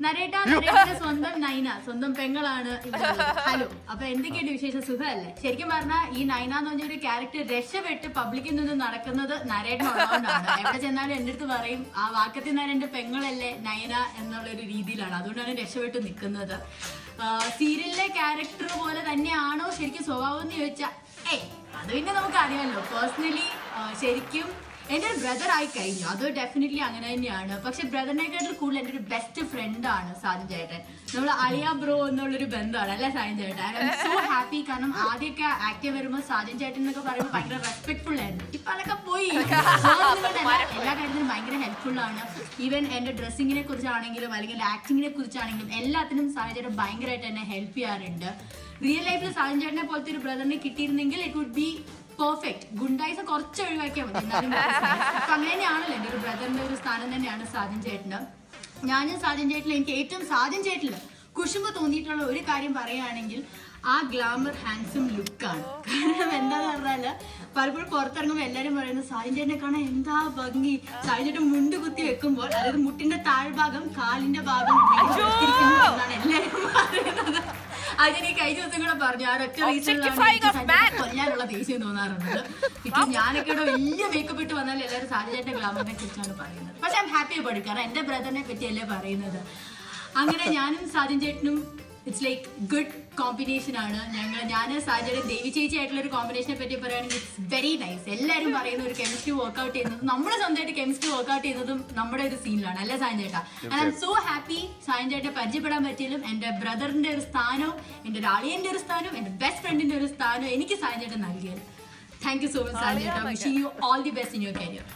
നരേട്ട നരേട്ടന്റെ സ്വന്തം നൈന സ്വന്തം പെങ്ങളാണ്. ഹലോ അപ്പൊ എന്തൊക്കെയുണ്ട് വിശേഷം? സുഖമല്ലേ? ശരിക്കും പറഞ്ഞാൽ ഈ നൈന എന്ന് പറഞ്ഞ ഒരു ക്യാരക്ടർ രക്ഷപ്പെട്ട് പബ്ലിക്കിൽ നിന്ന് നടക്കുന്നത് നരേട്ടനുള്ളതുകൊണ്ടാണ് എവിടെ ചെന്നാലും എന്റെ അടുത്ത് പറയും ആ വാക്കത്തിൽ നിന്ന് എന്റെ പെങ്ങളല്ലേ നൈന എന്നുള്ള ഒരു രീതിയിലാണ്. അതുകൊണ്ടാണ് രക്ഷപ്പെട്ട് നിൽക്കുന്നത്. സീരിയലിലെ ക്യാരക്ടർ പോലെ തന്നെയാണോ ശരിക്കും സ്വഭാവം എന്ന് ചോദിച്ചാൽ ഏയ് അത് പിന്നെ നമുക്ക് അറിയാമല്ലോ പേഴ്സണലി ശരിക്കും എന്റെ ഒരു ബ്രദർ ആയി കഴിഞ്ഞു. അത് ഡെഫിനറ്റ്ലി അങ്ങനെ തന്നെയാണ്. പക്ഷെ ബ്രദറിനെക്കാട്ടിൽ കൂടുതൽ എന്റെ ഒരു ബെസ്റ്റ് ആണ് സാജൻ ചേട്ടൻ. നമ്മൾ അളിയ ബ്രോ എന്നുള്ളൊരു ബന്ധമാണ് അല്ലേ സാജൻ ചേട്ടൻ? ഐ ആം സോ ഹാപ്പി കാരണം ആദ്യമൊക്കെ ആക്റ്റീവ് വരുമ്പോൾ സാജൻ ചേട്ടൻ എന്നൊക്കെ പറയുമ്പോൾ ഭയങ്കര റെസ്പെക്ട്ഫുൾ ആയിരുന്നു. ഇപ്പൊ അതൊക്കെ പോയി. എല്ലാ കാര്യത്തിനും ഭയങ്കര ഹെൽപ്ഫുൾ ആണ്. ഈവൻ എന്റെ ഡ്രസ്സിങ്ങിനെ കുറിച്ചാണെങ്കിലും അല്ലെങ്കിൽ ആക്ടിങ്ങിനെ കുറിച്ചാണെങ്കിലും എല്ലാത്തിനും സാജൻ ചേട്ടൻ ഭയങ്കരമായിട്ട് എന്നെ ഹെൽപ്പ് ചെയ്യാറുണ്ട്. റിയൽ ലൈഫിൽ സാജൻ ചേട്ടനെ പോലത്തെ ഒരു ബ്രദറിനെ കിട്ടിയിരുന്നെങ്കിൽ ഇറ്റ് വുഡ് ബി പെർഫെക്റ്റ് ഗുണ്ടായിസ കുറച്ച് ഒഴിവാക്കിയാൽ മതി. എന്നാലും അപ്പൊ അങ്ങനെ തന്നെയാണല്ലോ എന്റെ ഒരു ബ്രദറിന്റെ ഒരു സ്ഥാനം തന്നെയാണ് സാജൻ ചേട്ടന്. ഞാനും സാജൻ ചേട്ടനിൽ എനിക്ക് ഏറ്റവും സാജൻ ചേട്ടൻ കുശുമ്പ് തോന്നിയിട്ടുള്ള ഒരു കാര്യം പറയുകയാണെങ്കിൽ ആ ഗ്ലാമർ ഹാൻസം ലുക്കാണ് കാരണം എന്താന്ന് പറഞ്ഞാൽ പലപ്പോഴും പുറത്തിറങ്ങുമ്പോൾ എല്ലാരും പറയുന്നത് സാജൻ ചേട്ടനെ കാണാൻ എന്താ ഭംഗി? ചേട്ടൻ മുണ്ട് കുത്തി വെക്കുമ്പോൾ അതായത് മുട്ടിന്റെ താഴ്ഭാഗം കാലിന്റെ ഭാഗം എന്നാണ് എല്ലാരും പറയുന്നത്. അതിന് കഴിഞ്ഞ ദിവസം കൂടെ പറഞ്ഞു ആ ഒറ്റ റീസണിലാണ്. കൊല്ലാനുള്ള ദേഷ്യം തോന്നാറുണ്ട്. ഇപ്പൊ ഞാനൊക്കെ ഇവിടെ വലിയ മേക്കപ്പ് ഇട്ട് വന്നാൽ എല്ലാവരും സാജുചേട്ടന്റെ ഗ്ലാമറിനെ കുറിച്ചാണ് പറയുന്നത്. പക്ഷെ ഐ ഹാപ്പി അബൌട്ട് കാരണം എന്റെ ബ്രദറിനെ പറ്റിയല്ലേ പറയുന്നത്. അങ്ങനെ ഞാനും സാജൻ ചേട്ടനും ഇറ്റ്സ് ലൈക്ക് ഗുഡ് കോമ്പിനേഷൻ ആണ്. ഞങ്ങൾ ഞാൻ സാജയുടെ ദേവി ചേച്ചി ആയിട്ടുള്ള ഒരു കോമ്പിനേഷനെ പറ്റി പറയുകയാണെങ്കിൽ ഇറ്റ്സ് വെരി നൈസ് എല്ലാവരും പറയുന്ന ഒരു കെമിസ്ട്രി വർക്ക്ഔട്ട് ചെയ്യുന്നത് നമ്മൾ സ്വന്തമായിട്ട് കെമിസ്ട്രി വർക്ക്ഔട്ട് ചെയ്യുന്നതും നമ്മുടെ ഒരു സീനിലാണ് അല്ല സാജൻ ചേട്ടാ I am so happy Sajan ചേട്ടനെ പരിചയപ്പെടാൻ പറ്റിയാലും എന്റെ ബ്രദറിന്റെ ഒരു സ്ഥാനവും എന്റെ ഒരു അളിയന്റെ ഒരു സ്ഥാനവും എന്റെ ബെസ്റ്റ് ഫ്രണ്ടിന്റെ ഒരു സ്ഥാനവും എനിക്ക് സാജൻ ചേട്ടൻ നൽകിയത് thank you so much Sajan ചേട്ടാ wishing you all the best in your career